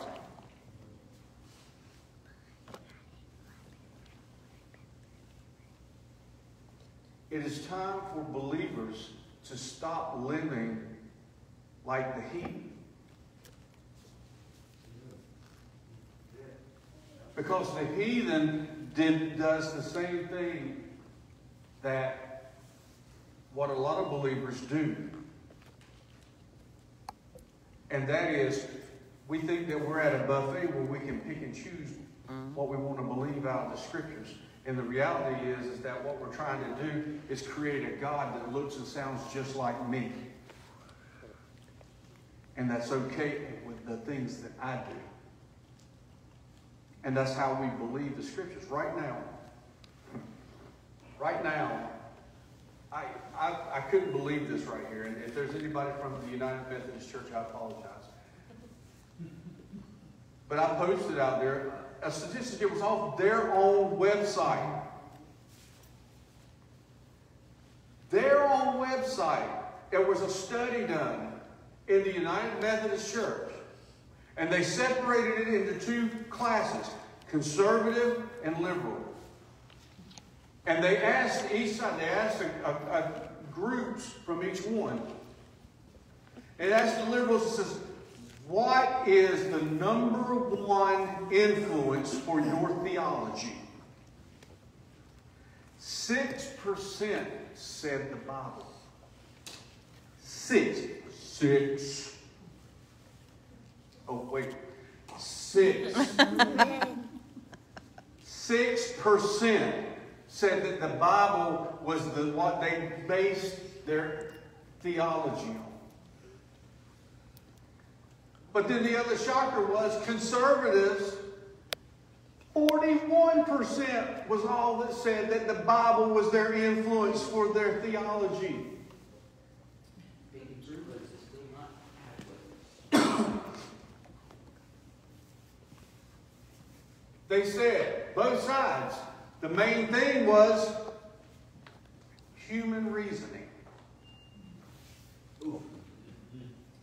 It is time for believers to stop living like the heathen. Because the heathen did, does the same thing that what a lot of believers do. And that is, we think that we're at a buffet where we can pick and choose mm-hmm. what we want to believe out of the scriptures. And the reality is, is that what we're trying to do is create a God that looks and sounds just like me. And that's okay with the things that I do. And that's how we believe the scriptures. Right now, right now, I, I, I couldn't believe this right here. And if there's anybody from the United Methodist Church, I apologize. But I posted out there a statistic. It was off their own website. Their own website. There was a study done in the United Methodist Church. And they separated it into two classes, conservative and liberal. And they asked each side, they asked a, a, a groups from each one. And asked the liberals, it says, what is the number one influence for your theology? 6% said the Bible. Six. Six. Oh, wait. Six. Six percent said that the Bible was the, what they based their theology on. But then the other shocker was conservatives, 41% was all that said that the Bible was their influence for their theology. Being true, but it's still not adequate. They said, both sides, the main thing was human reasoning.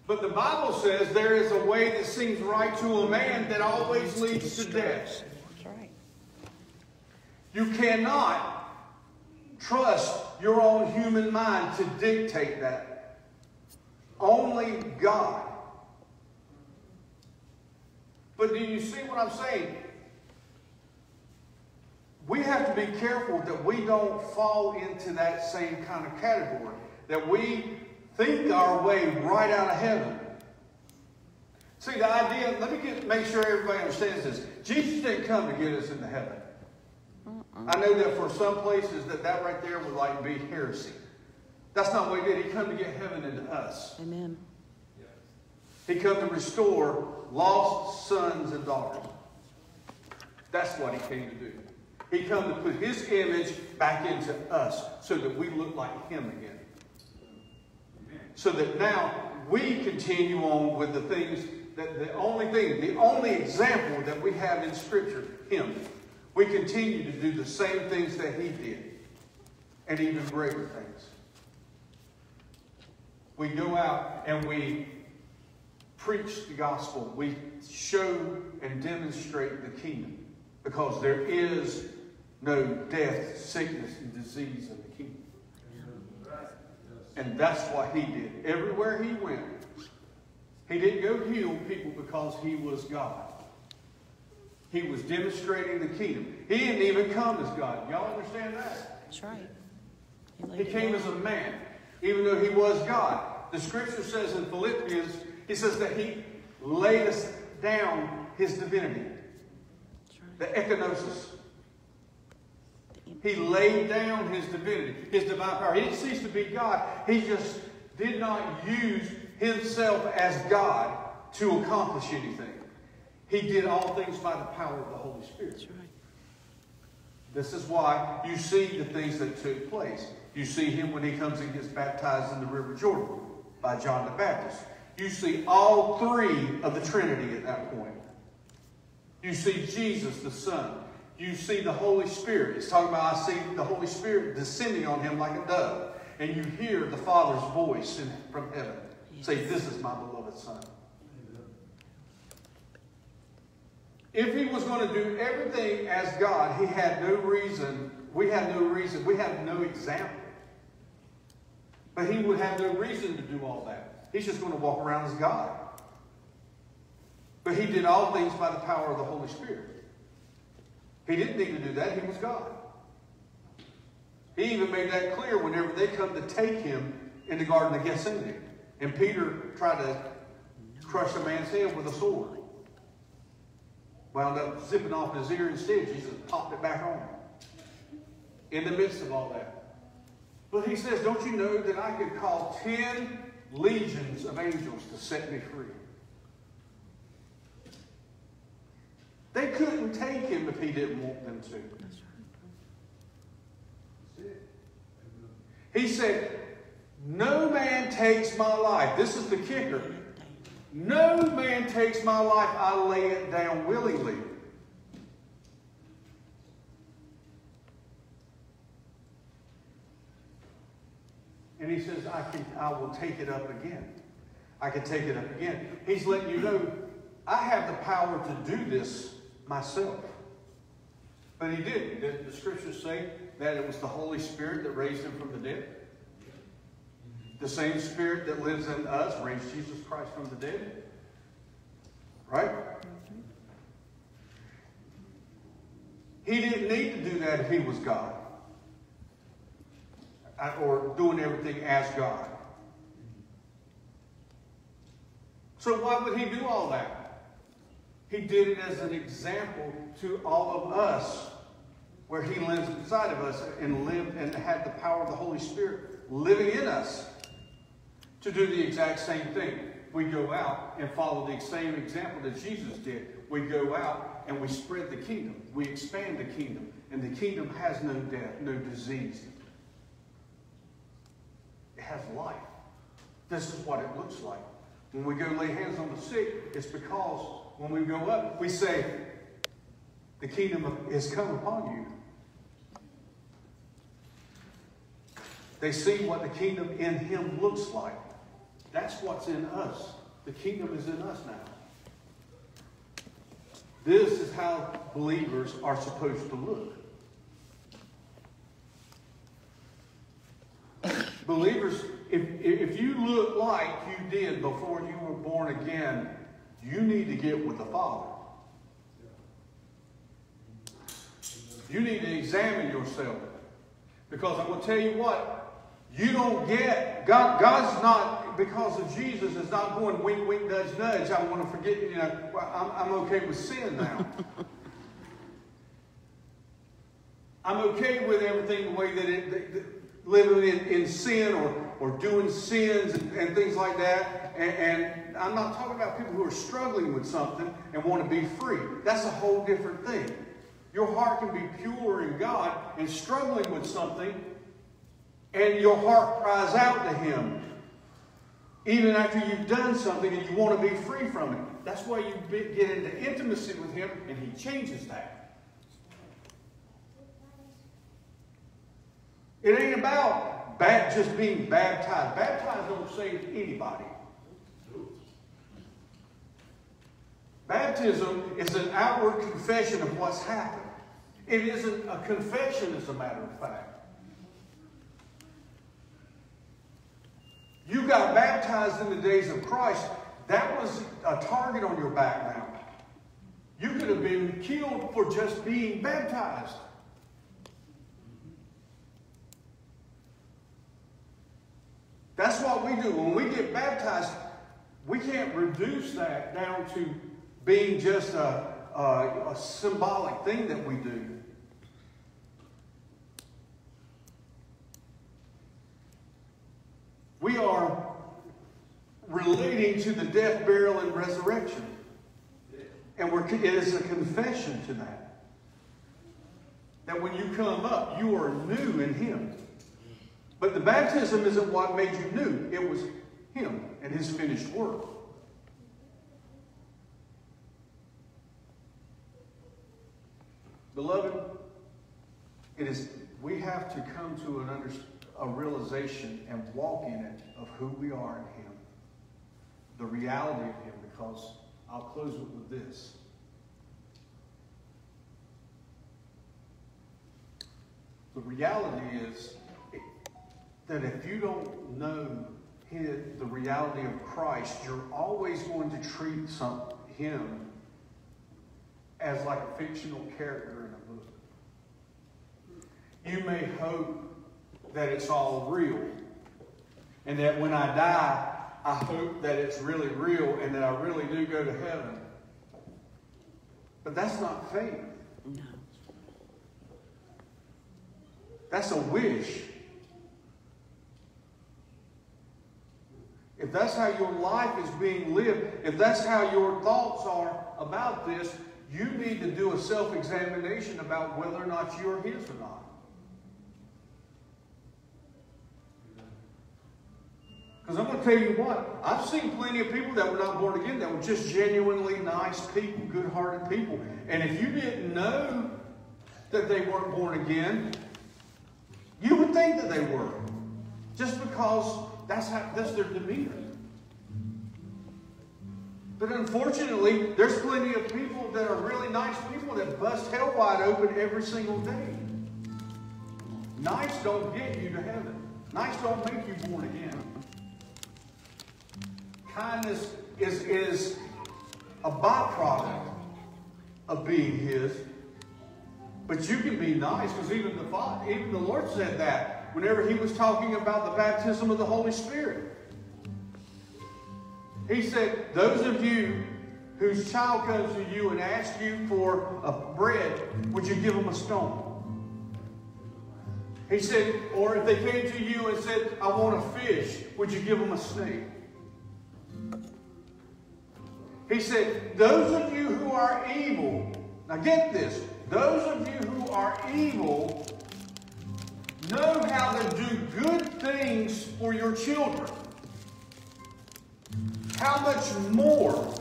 But the Bible says there is a way that seems right to a man that always leads to death. That's right. You cannot trust your own human mind to dictate that. Only God. But do you see what I'm saying? We have to be careful that we don't fall into that same kind of category. That we think our way right out of heaven. See, the idea, let me get, make sure everybody understands this. Jesus didn't come to get us into heaven. I know that for some places that that right there would like be heresy. That's not what he did. He come to get heaven into us. Amen. He come to restore lost sons and daughters. That's what he came to do. He come to put his image back into us so that we look like him again. So that now we continue on with the things that the only thing, the only example that we have in Scripture, him. We continue to do the same things that he did. And even greater things. We go out and we preach the gospel. We show and demonstrate the kingdom. Because there is no death, sickness, and disease in. And that's what he did. Everywhere he went, he didn't go heal people because he was God. He was demonstrating the kingdom. He didn't even come as God. Y'all understand that? That's right. laid He came as a man, even though he was God. The scripture says in Philippians, he says that he laid us down his divinity, right. the kenosis. He laid down his divinity, his divine power. He didn't cease to be God. He just did not use himself as God to accomplish anything. He did all things by the power of the Holy Spirit. That's right. This is why you see the things that took place. You see him when he comes and gets baptized in the River Jordan by John the Baptist. You see all three of the Trinity at that point. You see Jesus, the Son. You see the Holy Spirit. It's talking about, I see the Holy Spirit descending on him like a dove. And you hear the Father's voice in, from heaven say, This is my beloved Son. If he was going to do everything as God, he had no reason, we have no reason, we have no example. But he would have no reason to do all that. He's just going to walk around as God. But he did all things by the power of the Holy Spirit. He didn't need to do that, he was God. He even made that clear whenever they come to take him in the Garden of Gethsemane. And Peter tried to crush a man's head with a sword. Wound up zipping off his ear instead. Jesus popped it back on. In the midst of all that. But he says, Don't you know that I could call ten legions of angels to set me free? They couldn't take him if he didn't want them to. He said, No man takes my life. This is the kicker. No man takes my life, I lay it down willingly. And he says, I, can, I will take it up again. I can take it up again. He's letting you know, I have the power to do this myself. But he didn't. Did the scriptures say that it was the Holy Spirit that raised him from the dead? The same Spirit that lives in us raised Jesus Christ from the dead? Right? He didn't need to do that if he was God. Or doing everything as God. So why would he do all that? He did it as an example to all of us, where he lives inside of us and lived and had the power of the Holy Spirit living in us to do the exact same thing. We go out and follow the same example that Jesus did. We go out and we spread the kingdom. We expand the kingdom. And the kingdom has no death, no disease. It has life. This is what it looks like. When we go lay hands on the sick, it's because when we go up, we say, the kingdom is come upon you. They see what the kingdom in him looks like. That's what's in us. The kingdom is in us now. This is how believers are supposed to look. Believers, if, if you look like you did before you were born again, you need to get with the Father. You need to examine yourself. Because I'm going to tell you what, you don't get, God, God's not, because of Jesus, is not going wink, wink, nudge, nudge. I want to forget, you know, I'm, I'm okay with sin now. I'm okay with everything the way that it, that- living in, in sin or, or doing sins and, and things like that. And, and I'm not talking about people who are struggling with something and want to be free. That's a whole different thing. Your heart can be pure in God and struggling with something, and your heart cries out to Him. Even after you've done something and you want to be free from it. That's why you get into intimacy with Him, and He changes that. It ain't about just being baptized. Baptized don't save anybody. Baptism is an outward confession of what's happened. It isn't a confession, as a matter of fact. You got baptized in the days of Christ. That was a target on your back now. You could have been killed for just being baptized. That's what we do. When we get baptized, we can't reduce that down to being just a, a, a symbolic thing that we do. We are relating to the death, burial, and resurrection. And we're, it is a confession to that. That when you come up, you are new in Him. But the baptism isn't what made you new, it was Him and His finished work. Beloved, it is we have to come to an under, a realization and walk in it of who we are in Him, the reality of Him. Because I'll close it with this: the reality is that if you don't know the reality of Christ, you're always going to treat some, Him as like a fictional character. You may hope that it's all real, and that when I die, I hope that it's really real and that I really do go to heaven. But that's not faith. No. That's a wish. If that's how your life is being lived, if that's how your thoughts are about this, you need to do a self examination about whether or not you're His or not. Because I'm going to tell you what, I've seen plenty of people that were not born again that were just genuinely nice people, good hearted people. And if you didn't know that they weren't born again, you would think that they were. Just because that's how that's their demeanor. But unfortunately, there's plenty of people that are really nice people that bust hell wide open every single day. Nice don't get you to heaven. Nice don't make you born again. Kindness is, is a byproduct of being His. But you can be nice because even the Father, even the Lord said that whenever He was talking about the baptism of the Holy Spirit. He said, Those of you whose child comes to you and asks you for a bread, would you give them a stone? He said, Or if they came to you and said, I want a fish, would you give them a snake? He said, Those of you who are evil, now get this, those of you who are evil know how to do good things for your children. How much more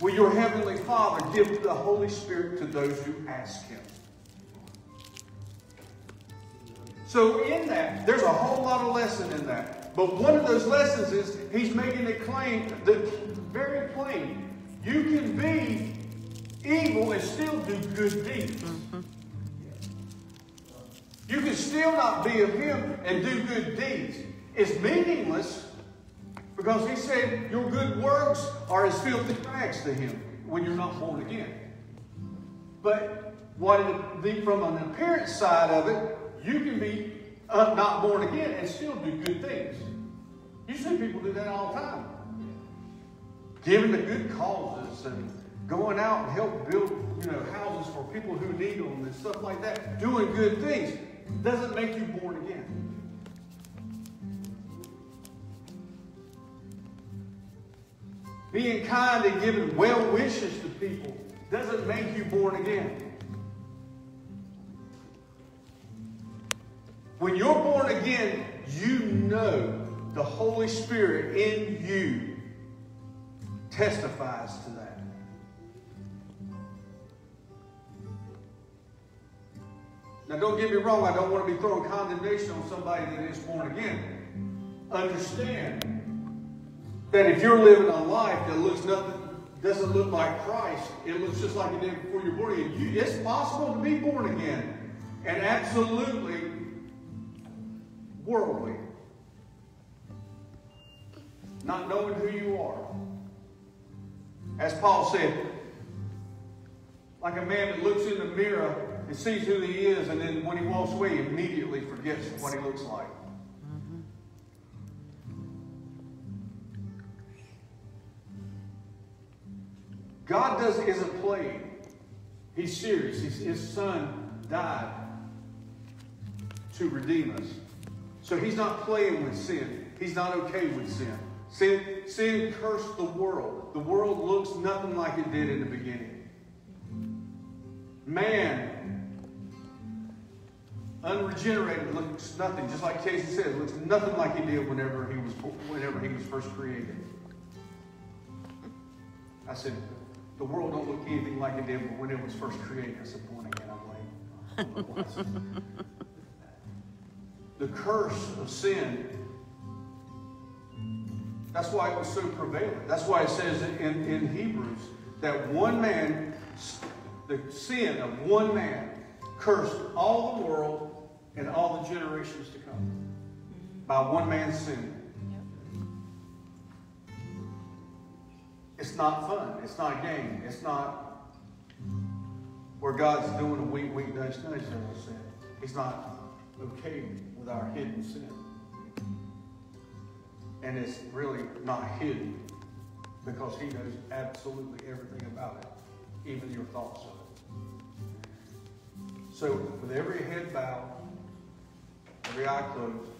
will your Heavenly Father give the Holy Spirit to those who ask Him? So, in that, there's a whole lot of lesson in that. But one of those lessons is He's making claim that's very plain. You can be evil and still do good deeds. You can still not be of Him and do good deeds. It's meaningless because He said your good works are as filthy rags to Him when you're not born again. But what it, the, from an appearance side of it, you can be uh, not born again and still do good things. You see people do that all the time. Giving to good causes and going out and help build, you know, houses for people who need them and stuff like that. Doing good things doesn't make you born again. Being kind and giving well wishes to people doesn't make you born again. When you're born again, you know the Holy Spirit in you testifies to that. Now, don't get me wrong, I don't want to be throwing condemnation on somebody that is born again. Understand that if you're living a life that looks nothing, doesn't look like Christ, it looks just like it did before you're born again. You, it's possible to be born again and absolutely worldly, not knowing who you are. As Paul said, like a man that looks in the mirror and sees who he is, and then when he walks away, he immediately forgets what he looks like. God does isn't playing. He's serious. He's, his son died to redeem us. So he's not playing with sin. He's not okay with sin. Sin, sin cursed the world. The world looks nothing like it did in the beginning. Man, unregenerated, looks nothing, just like Casey said, looks nothing like he did whenever he was whenever he was first created. I said, the world don't look anything like it did when it was first created. I said, born again, I'm like, the curse of sin. That's why it was so prevalent. That's why it says in, in Hebrews that one man, the sin of one man, cursed all the world and all the generations to come by one man's sin. It's not fun. It's not a game. It's not where God's doing a wink, nudge, nudge, as I said. He's not okay with our hidden sin. And it's really not hidden because He knows absolutely everything about it, even your thoughts of it. So, with every head bowed, every eye closed,